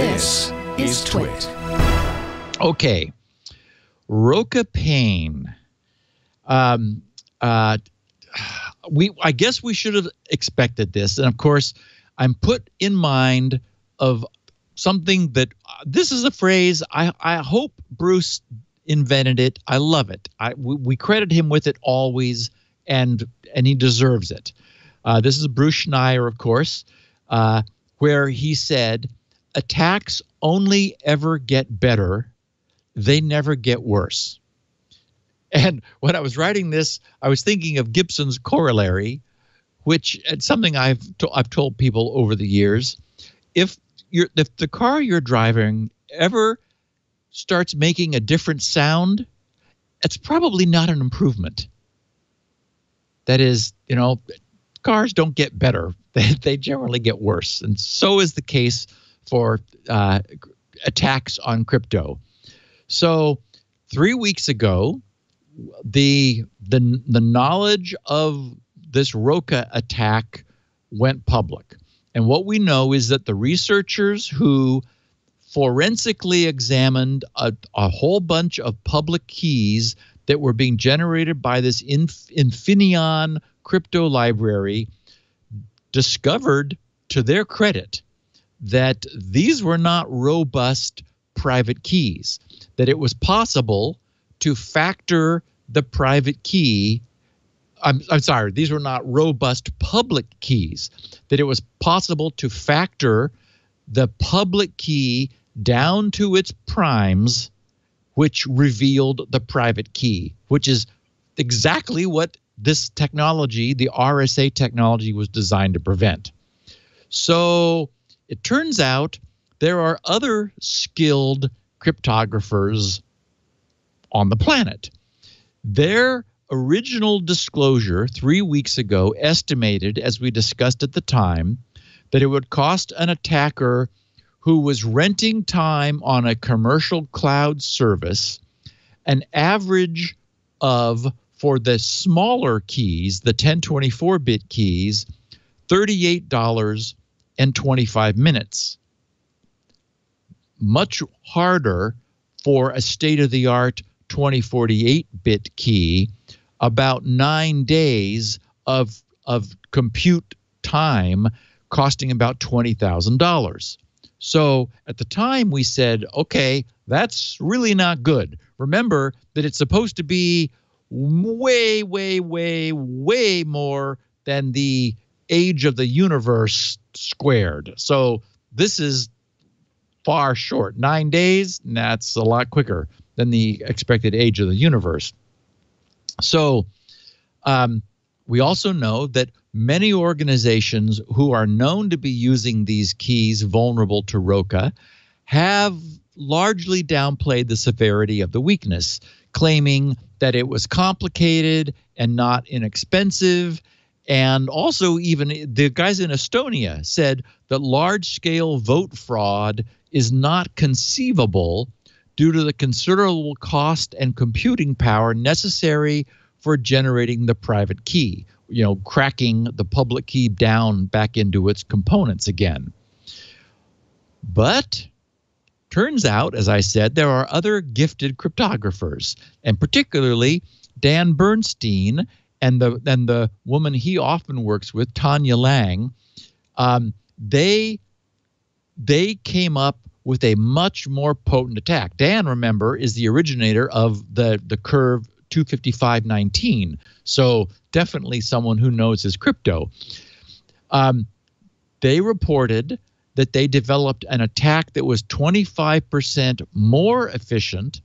This is Twit. Okay. Roca Payne. Um, uh, we, I guess we should have expected this. And of course, I'm put in mind of something that uh, this is a phrase I, I hope Bruce invented it. I love it. I, we, we credit him with it always, and and he deserves it. Uh, this is Bruce Schneier, of course, uh, where he said, "Attacks only ever get better; they never get worse." And when I was writing this, I was thinking of Gibson's corollary, which it's something I've to, I've told people over the years. If you're if the car you're driving ever starts making a different sound, it's probably not an improvement. That is, you know, cars don't get better; they, they generally get worse, and so is the case for uh, attacks on crypto. So, three weeks ago, the the the knowledge of this Roca attack went public. And what we know is that the researchers who forensically examined a, a whole bunch of public keys that were being generated by this Inf- Infineon crypto library discovered, to their credit, that these were not robust private keys, that it was possible to factor the private key I'm, I'm sorry, these were not robust public keys, that it was possible to factor the public key down to its primes, which revealed the private key, which is exactly what this technology, the RSA technology, was designed to prevent. So it turns out there are other skilled cryptographers on the planet. Their original disclosure three weeks ago estimated, as we discussed at the time, that it would cost an attacker who was renting time on a commercial cloud service an average of, for the smaller keys, the 1024 bit keys, $38.25 minutes. Much harder for a state of the art 2048 bit key about nine days of of compute time costing about $20,000. So at the time we said, okay, that's really not good. Remember that it's supposed to be way, way, way, way more than the age of the universe squared. So this is far short. Nine days, that's a lot quicker than the expected age of the universe. So um, we also know that many organizations who are known to be using these keys vulnerable to Roca have largely downplayed the severity of the weakness, claiming that it was complicated and not inexpensive. And also, even the guys in Estonia said that large scale vote fraud is not conceivable due to the considerable cost and computing power necessary for generating the private key, you know, cracking the public key down back into its components again. But turns out, as I said, there are other gifted cryptographers, and particularly Dan Bernstein and the and the woman he often works with, Tanja Lange. Um, they they came up with a much more potent attack. Dan, remember, is the originator of the the curve 25519. So definitely someone who knows his crypto. Um, they reported that they developed an attack that was 25% more efficient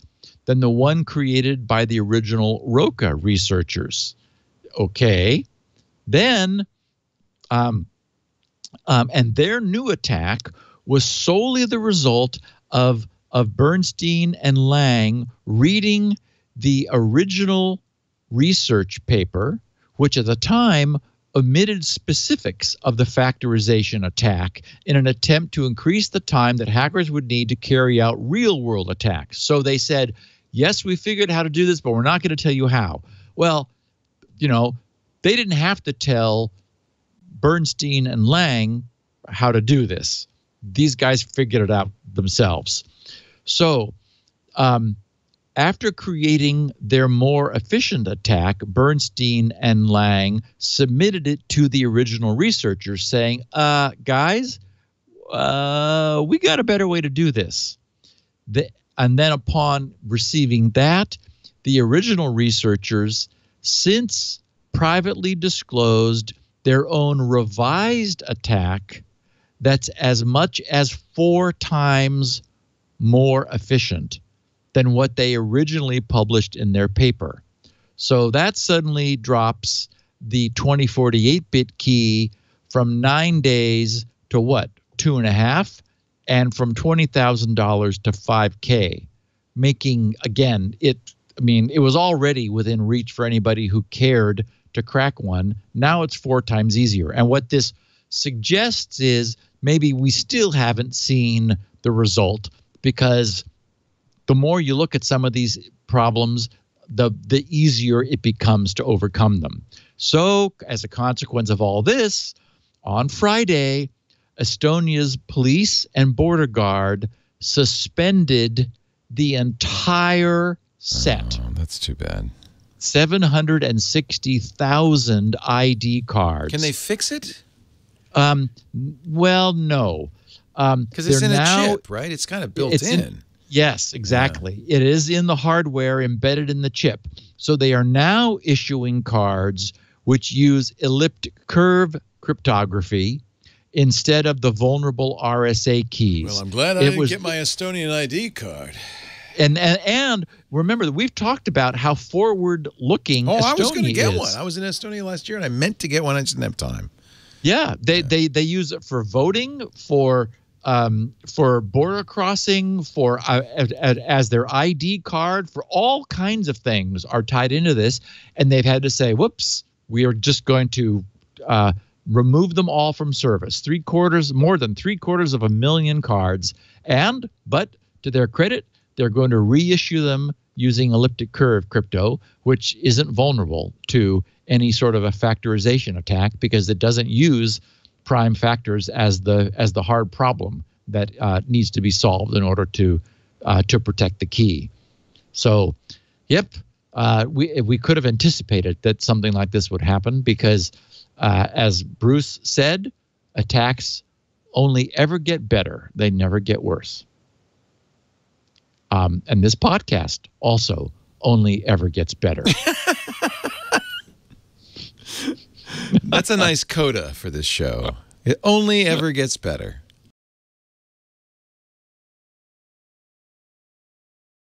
than the one created by the original Roca researchers. Okay. Then, um, um, and their new attack was solely the result of, of Bernstein and Lange reading the original research paper, which at the time omitted specifics of the factorization attack in an attempt to increase the time that hackers would need to carry out real world attacks. So they said, yes, we figured how to do this, but we're not going to tell you how. Well, you know, they didn't have to tell Bernstein and Lange how to do this. These guys figured it out themselves. So, um, after creating their more efficient attack, Bernstein and Lange submitted it to the original researchers, saying, uh, guys, uh, we got a better way to do this. The, and then, upon receiving that, the original researchers since privately disclosed their own revised attack that's as much as four times more efficient than what they originally published in their paper. So that suddenly drops the 2048 bit key from nine days to what, two and a half? And from $20,000 to 5K, making, again, it, I mean, it was already within reach for anybody who cared to crack one. Now it's four times easier. And what this suggests is maybe we still haven't seen the result because the more you look at some of these problems, the the easier it becomes to overcome them. So, as a consequence of all this, on Friday, Estonia's police and border guard suspended the entire set. Oh, that's too bad. 760,000 ID cards. Can they fix it? Um, well, no. Um, Because it's in now, a chip, right? It's kind of built in. in- Yes, exactly. It is in the hardware embedded in the chip. So they are now issuing cards which use elliptic curve cryptography instead of the vulnerable RSA keys. Well, I'm glad I It didn't was- get my Estonian ID card. And, and and remember that we've talked about how forward looking Oh, I was going to get is. one. I was in Estonia last year, and I meant to get one. I just didn't have time. Yeah, they they they use it for voting, for um, for border crossing, for uh, as, as their ID card, for all kinds of things are tied into this, and they've had to say, "Whoops, we are just going to uh, remove them all from service." Three quarters, more than three quarters of a million cards, and but to their credit, they're going to reissue them using elliptic curve crypto, which isn't vulnerable to any sort of a factorization attack because it doesn't use prime factors as the as the hard problem that uh, needs to be solved in order to uh, to protect the key. So, yep, uh, we we could have anticipated that something like this would happen because, uh, as Bruce said, attacks only ever get better; they never get worse. Um, and this podcast also only ever gets better. That's a nice coda for this show. It only ever gets better.